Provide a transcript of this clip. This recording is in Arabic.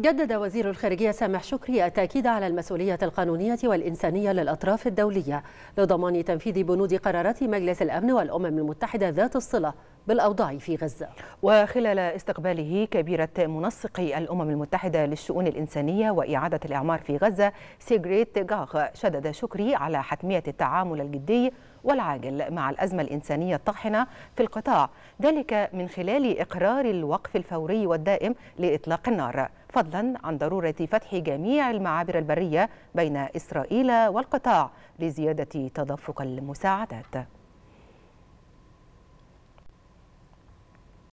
جدد وزير الخارجية سامح شكري التأكيد على المسؤولية القانونية والإنسانية للأطراف الدولية لضمان تنفيذ بنود قرارات مجلس الأمن والأمم المتحدة ذات الصلة بالأوضاع في غزة. وخلال استقباله كبيرة منسقي الأمم المتحدة للشؤون الإنسانية وإعادة الإعمار في غزة سيغريت غاغ شدد شكري على حتمية التعامل الجدي والعاجل مع الأزمة الإنسانية الطاحنة في القطاع ذلك من خلال إقرار الوقف الفوري والدائم لإطلاق النار فضلا عن ضرورة فتح جميع المعابر البرية بين إسرائيل والقطاع لزيادة تدفق المساعدات.